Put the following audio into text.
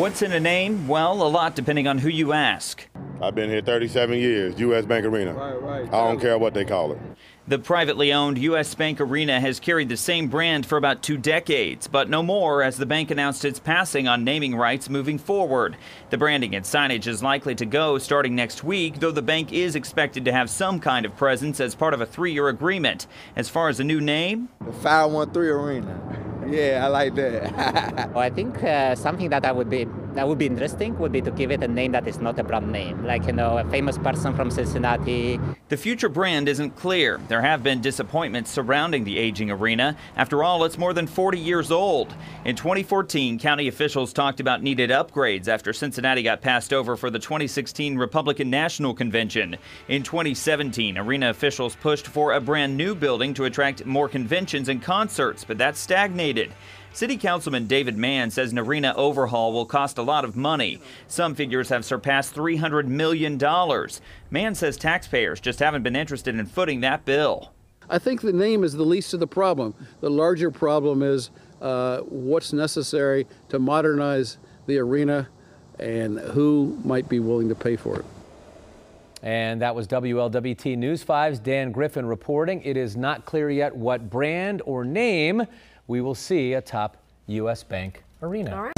What's in a name? Well, a lot depending on who you ask. I've been here 37 years, U.S. Bank Arena. Right, right. I don't care what they call it. The privately owned U.S. Bank Arena has carried the same brand for about two decades, but no more as the bank announced it's passing on naming rights moving forward. The branding and signage is likely to go starting next week, though the bank is expected to have some kind of presence as part of a three year agreement. As far as a new name, The 513 Arena. Yeah, I like that. I think uh, something that I would be that would be interesting would be to give it a name that is not a brand name, like you know a famous person from Cincinnati. the future brand isn't clear. There have been disappointments surrounding the aging arena. After all, it's more than 40 years old. In 2014, county officials talked about needed upgrades after Cincinnati got passed over for the 2016 Republican National Convention. In 2017, arena officials pushed for a brand new building to attract more conventions and concerts, but that stagnated. City Councilman David Mann says an arena overhaul will cost a lot of money. Some figures have surpassed $300 million. Mann says taxpayers just haven't been interested in footing that bill. I think the name is the least of the problem. The larger problem is uh, what's necessary to modernize the arena and who might be willing to pay for it. And that was WLWT News 5's Dan Griffin reporting. It is not clear yet what brand or name we will see atop U.S. Bank Arena.